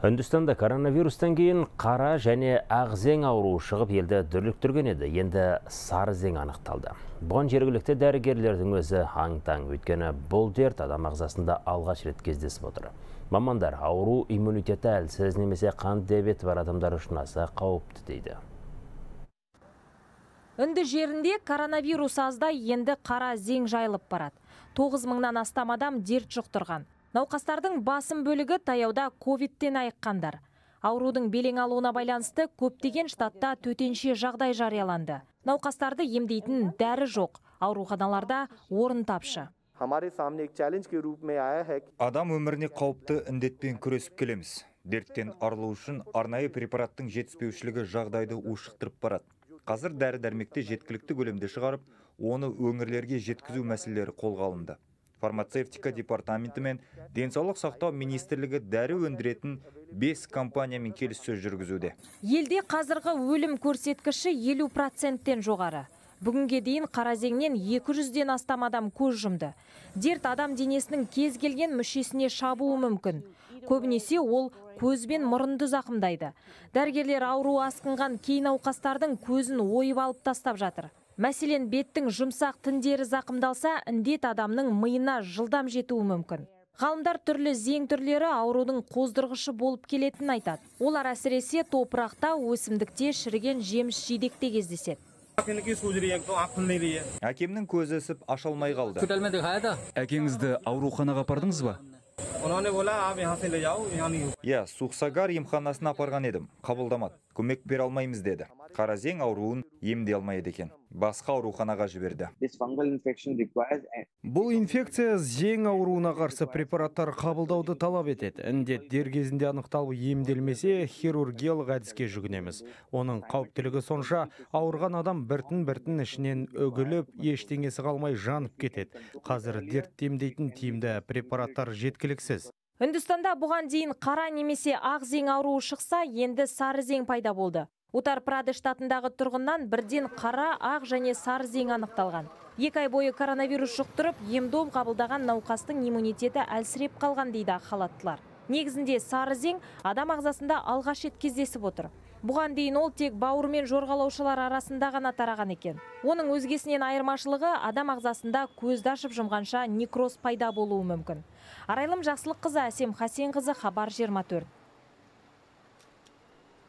Үндістанда коронавирустан кейін қара және ағзең ауруы шығып елді дүрліктірген еді. Енді сары зең анықталды. Бұған жергілікті дәрігерлердің өзі аң-таң өйткені бұл дерт адам ағзасында алғаш рет кездесіп отыр. Мамандар ауру иммунитеті әлсіз немесе қан диабеті бар адамдар үшін аса қауіпті дейді. Үнді жерінде коронавирус аздай енді қара зең жайылып барады. 9 мыңнан астам адам дерт жұқтырған науқастардың басым бөлігі таяуда ковидтен айыққандар. Аурудың белең алуына байланысты көптеген штатта төтенше жағдай жарияланды. Науқастарды емдейтін дәрі жоқ. Ауруханаларда орын тапшы. Адам өміріне қауіпті індетпен күресіп келеміз. Дерттен арылу үшін арнайы препараттың жетіспеушілігі жағдайды ушықтырып барады. Қазір дәрі дәрмекті жеткілікті көлемде шығарып оны өңірлерге жеткізу мәселелері қолға алынды фармацевтика департаменті мен денсаулық сақтау министрлігі дәрі өндіретін бес компаниямен келіссөз жүргізуде Елде қазіргі өлім көрсеткіші 50 проценттен жоғары. Бүгінге дейін қаразеңнен 200-ден астам адам көз жұмды. Дерт адам денесінің кез келген мүшесіне шабуы мүмкін. Көбінесе ол көз бен мұрынды зақымдайды. Дәрігерлер ауру асқынған кей науқастардың көзін ойып алып тастап жатыр. Мәселен, беттің жұмсақ тіндері зақымдалса, індет адамның миына жылдам жетуі мүмкін. Ғалымдар түрлі зең түрлері аурудың қоздырғышы болып келетінін айтады. Олар әсіресе топырақта, өсімдікте шіріген жеміс жидекте кездеседі. Әкемнің көзі ісіп ашалмай қалды. Әкеңізді ауруханаға апардыңыз ба? Иә, Сухсагар емханасына апарған едім. Қабылдамады көмек бере алмаймыз деді қаразең ауруын емдей алмайды екен басқа ауруханаға жіберді Бұл инфекция зең ауруына қарсы препараттар қабылдауды талап етеді. Індет дер кезінде анықталып емделмесе, хирургиялық әдіске жүгінеміз. Оның қауіптілігі сонша, ауырған адам біртін-біртін ішінен үгіліп, ештеңесі қалмай жанып кетеді. Қазір дертті емдейтін тиімді препараттар жеткіліксіз. Үндістанда бұған дейін қара немесе ақ зең ауруы шықса, енді сары зең пайда болды. Утар Прады штатындағы тұрғыннан бірден қара, ақ және сары зең анықталған. Екі ай бойы коронавирус жұқтырып, ем-дом қабылдаған науқастың иммунитеті әлсіреп қалған дейді халаттылар. Негізінде сары зең адам ағзасында алғаш рет кездесіп отыр. Бұған дейін ол тек бауыр мен жорғалаушылар арасында ғана тараған екен. Оның өзгесінен айырмашылығы адам ағзасында көзді ашып жұмғанша некроз пайда болуы мүмкін. Арайлым жақсылық қызы Әсем Хасен қызы Хабар 24.